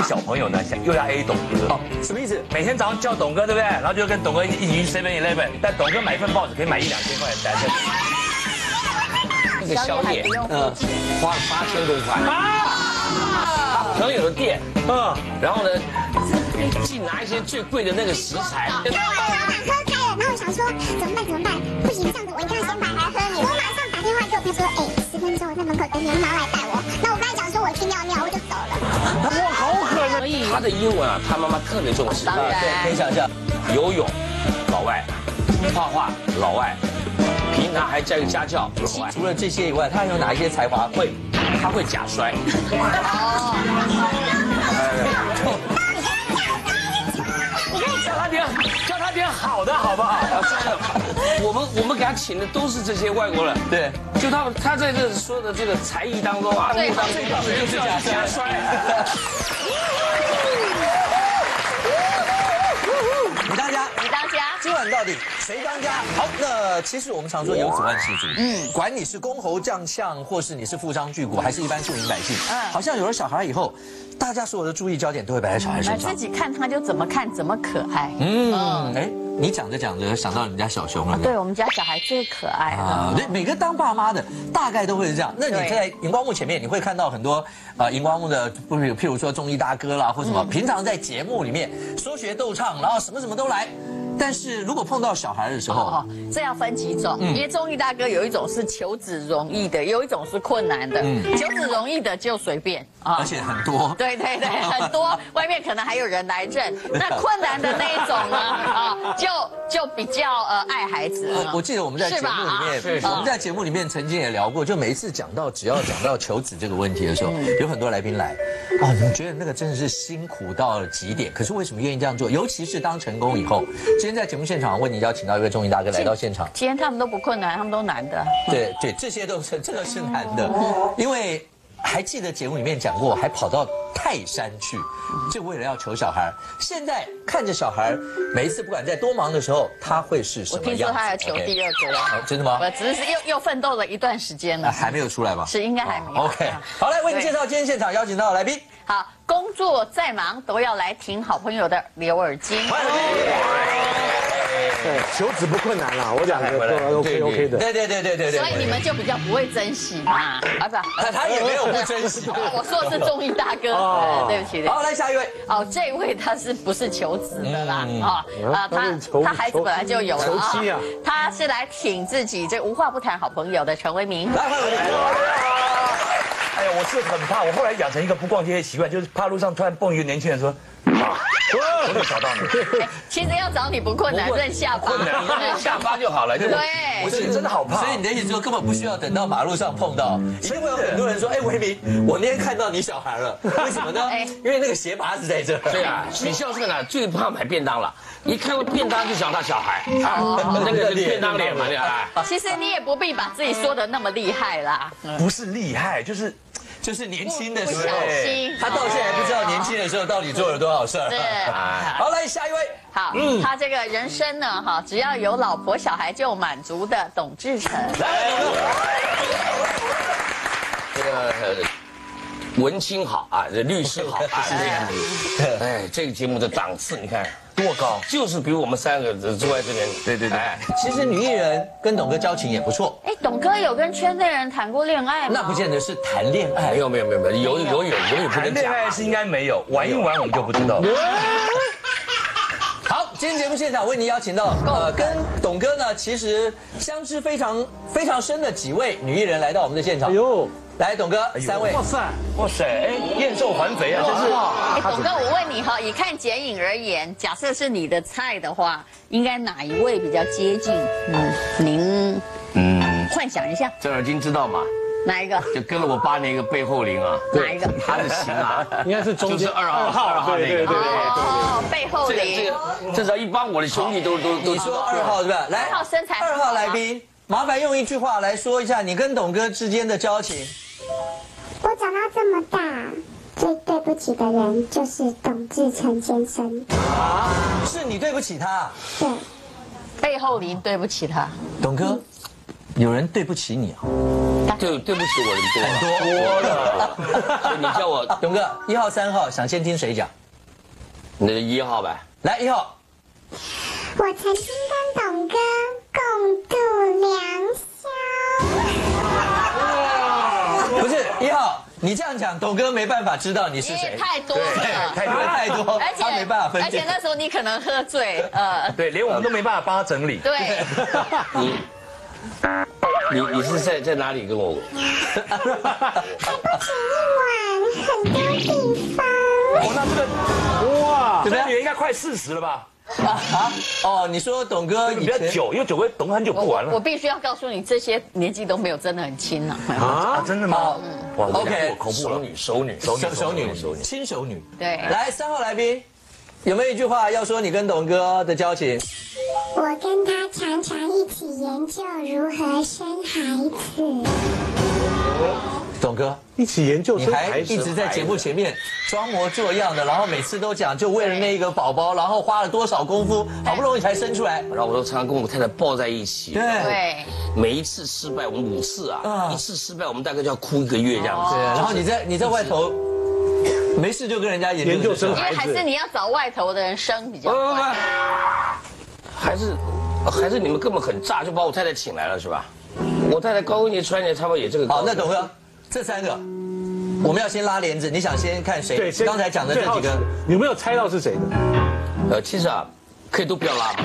个小朋友呢，想又要 A 董哥，哦，什么意思？每天早上叫董哥，对不对？然后就跟董哥一起去 Seven Eleven，但董哥买一份报纸可以买一两千块的单。那个宵夜，嗯，花了八千多块。他朋友的店，嗯，然后呢，尽拿一些最贵的那个食材。然后喝开了，然后我想说怎么办怎么办？不行，这样子我一定要先买来喝你。我马上打电话给我，他说，哎，十分钟我在门口等你，你马上来带我。那我刚才讲说我去尿尿，我就走了。哇，好他的英文啊，他妈妈特别重视。啊，对，可以想象，游泳，老外；画画，老外；平常还教一个家教，老外。除了这些以外，他还有哪一些才华？会，他会假摔。叫他点，叫他点好的好不好？我们我们给他请的都是这些外国人。对，就他们他在这说的这个才艺当中啊，最棒的就是假假摔。到底谁当家？好，那其实我们常说有子万事足，嗯，管你是公侯将相，或是你是富商巨贾，还是一般庶民百姓，嗯好像有了小孩以后，大家所有的注意焦点都会摆在小孩身上自。己看他就怎么看怎么可爱。嗯，哎，你讲着讲着想到你们家小熊了，对我们家小孩最可爱啊，了。对，每个当爸妈的大概都会是这样。那你对在荧光幕前面，你会看到很多呃荧光幕的，不是譬如说综艺大哥啦，或什么，平常在节目里面说学逗唱，然后什么什么都来。但是如果碰到小孩的时候哦，，这要分几种，因为综艺大哥有一种是求子容易的，有一种是困难的。求子容易的就随便啊而且很多。对对对，很多 外面可能还有人来认。那困难的那一种呢，啊，就就比较呃爱孩子我。我记得我们在节目里面，我们在节目里面曾经也聊过，就每一次讲到只要讲到求子这个问题的时候，有很多来宾来，啊，你觉得那个真的是辛苦到了极点。可是为什么愿意这样做？尤其是当成功以后，今天在节目现场为你邀请到一位中医大哥来到现场，今天他们都不困难，他们都难的。对对，这些都是这个是难的，因为还记得节目里面讲过，还跑到泰山去，就为了要求小孩。现在看着小孩，每一次不管在多忙的时候，他会是什么样子？说他要求第二个了，哦真的吗？我只是又又奋斗了一段时间了。啊还没有出来吗？是应该还没有。OK，好，来为你介绍今天现场邀请到的来宾。好，工作再忙都要来听好朋友的刘尔金。对，求子不困难啦，我讲的都 OK OK 的。对对对对对对所以你们就比较不会珍惜嘛，啊不，他他也没有不珍惜。我说的是综艺大哥，哦对对不起，好，来下一位。哦，这位他是不是求子的啦？嗯啊啊，他他孩子本来就有了求妻啊他是来挺自己这无话不谈好朋友的陈为民。来，欢迎哎呀，我是很怕，我后来养成一个不逛街的习惯，就是怕路上突然蹦一个年轻人说，啊，我有找到你，其实要找你不困难，认下巴。困难，认下巴就好了，对不是真的好怕。所以你的意思说根本不需要等到马路上碰到，一定会有很多人说，哎，维明，我那天看到你小孩了，为什么呢哎？因为那个鞋拔子在这。对啊，许孝顺啊，最怕买便当了，一看到便当就想到小孩，啊，那个 便当脸嘛，对吧？其实你也不必把自己说的那么厉害啦，不是厉害，就是就是年轻的时候。他到现在还不知道年轻的时候到底做了多少事儿。对。好，来下一位。好，嗯他这个人生呢，哈，只要有老婆小孩就满足的董志成。来这个呃文青好啊，这律师好啊，是这样子。哎，这个节目的档次你看多高。就是比我们三个坐在这边，对对对哎其实女艺人跟董哥交情也不错，哎，董哥有跟圈内人谈过恋爱吗？那不见得是谈恋爱没。有没有没有没有，有有有有有不谈能讲啊。恋爱是应该没有，玩一玩我们就不知道。好，今天节目现场为您邀请到呃，跟董哥呢其实相知非常非常深的几位女艺人来到我们的现场哎。呦，来，董哥，三位哇。塞，哇塞，哎，燕瘦还肥啊，真是。哎，董哥，我问你哈，以看剪影而言，假设是你的菜的话，应该哪一位比较接近？嗯，您嗯，幻想一下，郑尔金知道吗？哪一个？就跟了我八年一个背后灵啊，哪一个？他的型啊，应该是中间就是二号二号那个对对对。哦，背后这个这。个，至少一般我的兄弟都都都你说二号是吧？来，二号身材二号来宾，麻烦用一句话来说一下你跟董哥之间的交情。我长到这么大，最对不起的人就是董志成先生。啊是你对不起他，对，背后灵，对不起他。董哥，有人对不起你啊？对对不起我人多多了，所以你叫我 董哥，一号、三号，想先听谁讲？那就一号呗。来，一号，我曾经跟董你这样讲，董哥没办法知道你是谁。太多了，太多太多，而且他没办法分辨。而且那时候你可能喝醉，呃，对，连我们都没办法帮他整理。对，你你你是在在哪里跟我？不止一晚，很多地方。哦，那这个哇，这个女人应该快四十了吧？啊哦，你说董哥以前比较久，因为九哥董很久不玩了。我必须要告诉你，这些年纪都没有真的很轻了。啊，真的吗？哇 OK 恐怖了。熟女熟女熟手手女亲手女。对来三号来宾，有没有一句话要说你跟董哥的交情？我跟他常常一起研究如何生孩子。董哥，一起研究你生孩子还一直在节目前面装模作样的，然后每次都讲就为了那个宝宝，然后花了多少功夫，好不容易才生出来。然后我都常常跟我太太抱在一起。对对，每一次失败，我们五次啊，啊一次失败我们大概就要哭一个月这样子。对，然后你在你在外头没事就跟人家研究生这个因为还是你要找外头的人生比较不不不快。，还是还是你们根本很炸，就把我太太请来了是吧？我太太高跟鞋穿起来差不多也这个高。好，那董哥，这三个我们要先拉帘子，你想先看谁？对，刚才讲的这几个最好奇，有没有猜到是谁的？呃，其实啊，可以都不要拉嘛。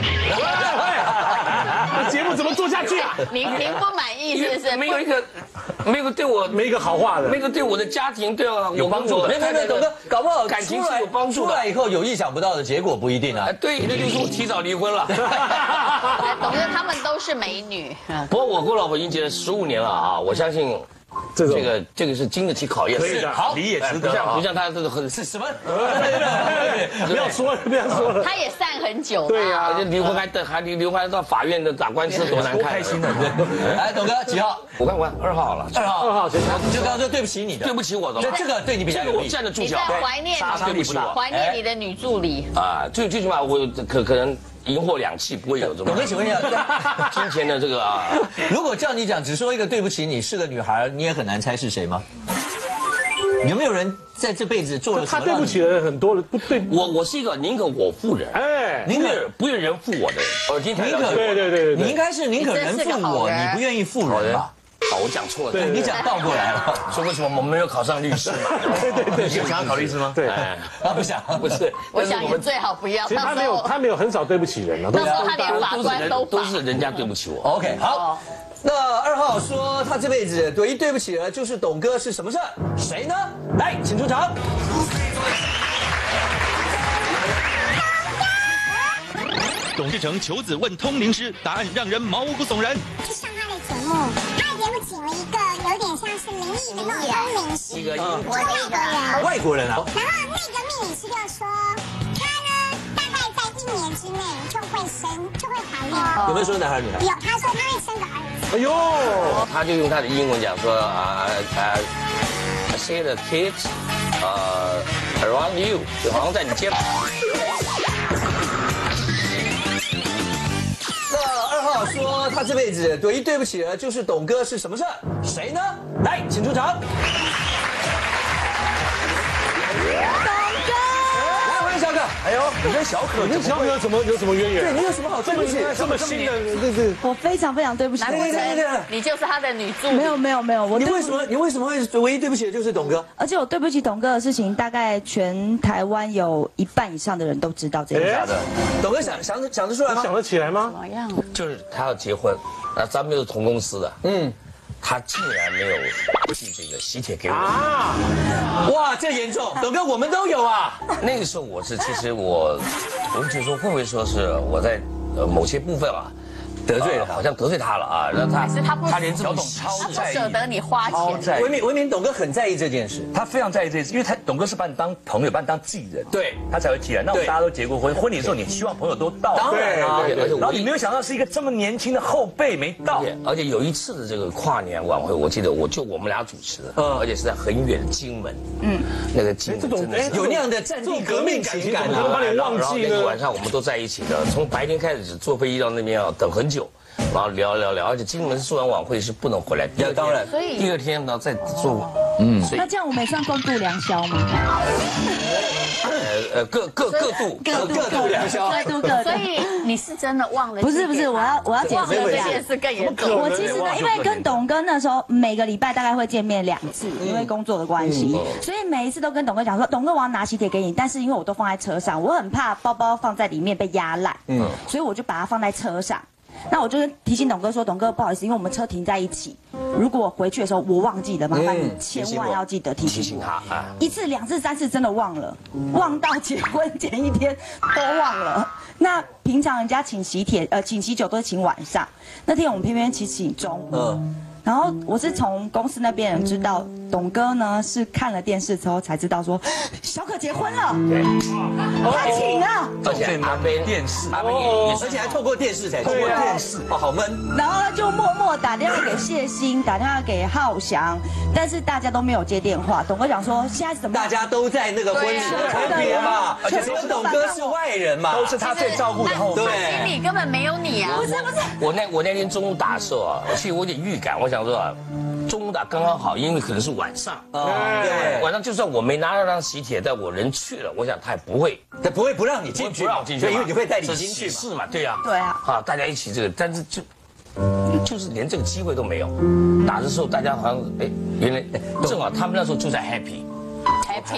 节目怎么做下去啊？您您不满意是不是？没有一个，没有一个对我，没一个好话的没。有对我的家庭对我有帮助的没有没有没有，董哥，搞不好感情是有帮助的。出来以后有意想不到的结果，不一定啊哎，。对，那就是我提早离婚了。哎董哥他们都是美女，嗯不过我跟我老婆已经结了十五年了啊，我相信这种这个这个是经得起考验。可以的好，你也哎不值得啊像不。像他这个很是什么？不要说了，不要说了。他也散很久。对呀而且离婚还等还离离婚还到法院的打官司多难看，多开心的！来，董哥几号？我看我看二号好了，二号。二号先你就刚刚说对不起你的，对不起我的，这这个对你比较这个我有利。你在站得住脚怀念杀伤力不大。怀念你的女助理，啊，最最起码我可可能赢货两气，不会有这么我们，请问一下，金钱的这个啊。如果叫你讲，只说一个对不起你是个女孩，你也很难猜是谁吗？有没有人在这辈子做了什么？他对不起的人很多了，不对。我我是一个宁可我负人，哎，宁可不愿人负我的人。宁可对对对对对，你应该是宁可人负我，你不愿意负人吧？哦，我讲错了，对你讲倒过来了说为什么我们没有考上律师嘛？对 对对，想要考律师吗？对，哎，啊，不想，不是，我想也但是我们最好不要。其实他没有，他没有很少对不起人了，都到时候他连法官都都是。人家对不起我。OK，好。那二号说他这辈子唯一对不起的就是董哥是什么事儿？谁呢？来，请出场。董志成求子问通灵师，答案让人毛骨悚然。去上他的节目，他的节目请了一个有点像是灵异的那种通灵师，一个是外国人。外国人啊，然后那个命理师就说，他呢大概在一年之内就会生，就会怀孕。有没有说男孩女孩？有，他说他会生个儿子。哎呦，他就用他的英文讲说啊啊，I see the kids，呃，around you，就好像在你肩他这辈子唯一对不起的就是董哥是什么事儿？谁呢？来，请出场。哎呦，你跟小可你跟小可有什么有什么渊源对？你有什么好对不起？这么新的，这是我非常非常对不起。难不对对对成你就是他的女助理？没有没有没有，我你为什么你为什么会唯一对不起的就是董哥？而且我对不起董哥的事情，大概全台湾有一半以上的人都知道这个。假的。董哥想想想得出来吗？想得起来吗？怎么样？就是他要结婚，那咱们又是同公司的，嗯，他竟然没有寄这个喜帖给我。啊，哇，这严重！董哥，我们都有啊。那个时候我是，其实我，我就说会不会说是我在呃某些部分啊得罪了好像得罪他了啊，让他还是他不他连这种他不超在意舍得你花钱。超在意。文明文明，董哥很在意这件事。他非常在意这件事，因为他董哥是把你当朋友，把你当自己人，对。他才会寄来。那我们大家都结过婚，婚礼的时候你希望朋友都到，当然。啊。然后你没有想到是一个这么年轻的后辈没到。而，且有一次的这个跨年晚会，我记得我就我们俩主持的，嗯。而且是在很远的金门，嗯，那个金门真的有那样的战地革命情感怎么能把啊！你忘记然后那个晚？上我们都在一起的，从白天开始坐飞机到那边要等很久，然后聊聊聊，而且金门做完晚会是不能回来，第二天当然。所以。第二天呢再做，嗯，那这样我们也算共度良宵吗？呃呃各各各度各度各度良宵。各度各所。以你是真的忘了？不是不是，我要我要解释一下。这件事。更严重。我其实呢，因为跟董哥那时候每个礼拜大概会见面两次，因为工作的关系，所以每一次都跟董哥讲说，董哥我要拿喜帖给你，但是因为我都放在车上，我很怕包包放在里面被压烂，嗯，所以我就把它放在车上。那我就提醒董哥说，董哥不好意思，因为我们车停在一起，如果回去的时候我忘记了，麻烦你千万要记得提提醒。他啊。一次、两次、三次，真的忘了，忘到结婚前一天都忘了。那平常人家请喜帖，呃，请喜酒都是请晚上，那天我们偏偏请请中午。嗯然后我是从公司那边人知道，董哥呢是看了电视之后才知道说，小可结婚了，他请了。而且阿边电视阿边也也是而且还透过电视才透过电视，哦，好闷。然后他就默默打电话给谢欣，打电话给浩翔，但是大家都没有接电话。董哥讲说现在是怎么样？大家都在那个婚礼的旁边嘛，而且董哥是外人嘛，都是他最照顾的后对面。心里根本没有你啊！不是不是，我那我那天中午打的时候啊，其实我有点预感，我想说啊，中午打刚刚好，因为可能是晚上。哦，对，晚上就算我没拿到张喜帖，但我人去了，我想他也不会。他不会不让你进去，不让我进去因为你会带礼这金去嘛。是嘛，对呀，对啊。啊，大家一起这个，但是就就是连这个机会都没有。打的时候大家好像哎，原来正好他们那时候就在 happy，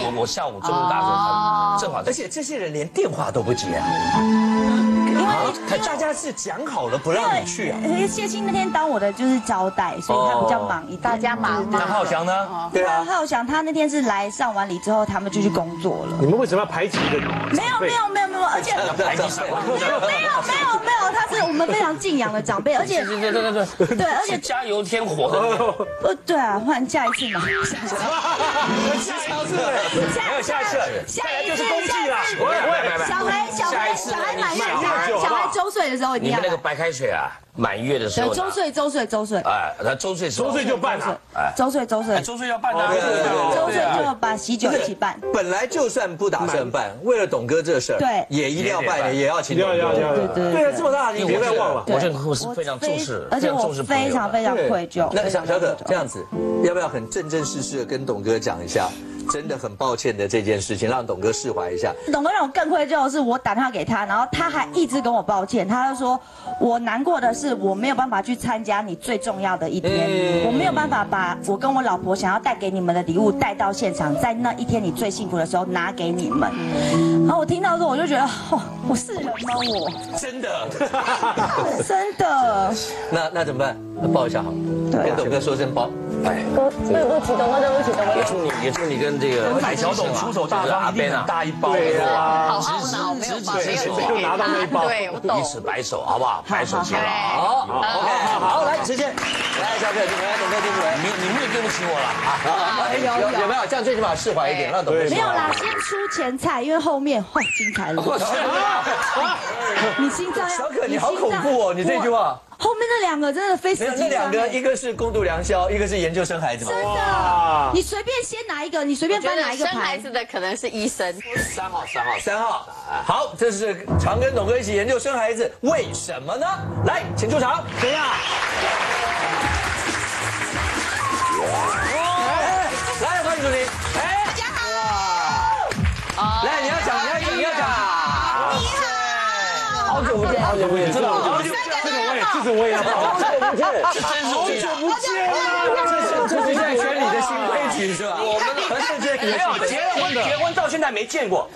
我我下午中午打的时候，正好而且这些人连电话都不接啊！啊，大家是讲好了不让你去啊？因为谢欣那天当我的就是招待，所以他比较忙一点。大家忙吗那浩翔呢？对啊，浩翔他那天是来上完礼之后，他们就去工作了。你们为什么要排挤一个？没有没有没有没有，而且 排挤上没有没有没有，他是我们非常敬仰的长辈，而且对对对对对，对，而且加油添火。的。呃对啊，换下一次嘛，没 有下一次，下一次就是公祭了。小孩小孩下一次小孩满月，你小孩小孩周岁的时候一定要。你们那个白开水啊，满月的时候周岁周岁周岁，哎，他周岁时候。周岁就办了，哎周岁周岁。哎，周岁要办的周岁就把喜酒一起办。本来就算不打算办，为了董哥这事儿，对。也一定要办，也要请要要要董哥。要，对。对啊，这么大你因为别再忘了。我这个我是非常重视，而且我非常重视朋友的非常愧疚。那小小可这样子，要不要很正正式式的跟董哥讲一下？真的很抱歉的这件事情，让董哥释怀一下。董哥让我更愧疚的是，我打电话给他，然后他还一直跟我抱歉，他就说我难过的是我没有办法去参加你最重要的一天，我没有办法把我跟我老婆想要带给你们的礼物带到现场，在那一天你最幸福的时候拿给你们。然后我听到之后，我就觉得，哦，我是人吗？我真的，真的，那那怎么办？抱一下好了，跟董哥说声抱。哎，对不起，董哥，对不起，董哥也祝你也祝你跟这个白小董出手大方，一定阿边啊，很大一包。对啊好懊恼，没有把没有就拿到那一包对我懂彼。此白手，好不好？白手牵好好。好，OK，好，来直接，来小可进来，董哥进来。你你们也对不起我了啊！啊，有有没有这样最起码释怀一点，让董哥没有啦，先出前菜，因为后面哇精彩了。你心脏要，小可你好恐怖哦，你这句话。后面那两个真的非常没有，即那两个。一个是共度良宵，一个是研究生孩子嘛。真哇的，你随便先拿一个，你随便觉翻哪一个得生孩牌。子的可能是医生，三号三号三号，好，这是常跟董哥一起研究生孩子，为什么呢？来，请出场。谁呀？哎来，欢迎主席。哎，大家好。来，你要讲，你要讲，你要讲。你好好久不见，好久不见，真的。这个我也。好久不见，真是我呀！不见了，这是现在圈里的新规矩是吧？我们这是这没有结了婚，结婚到现在没见过。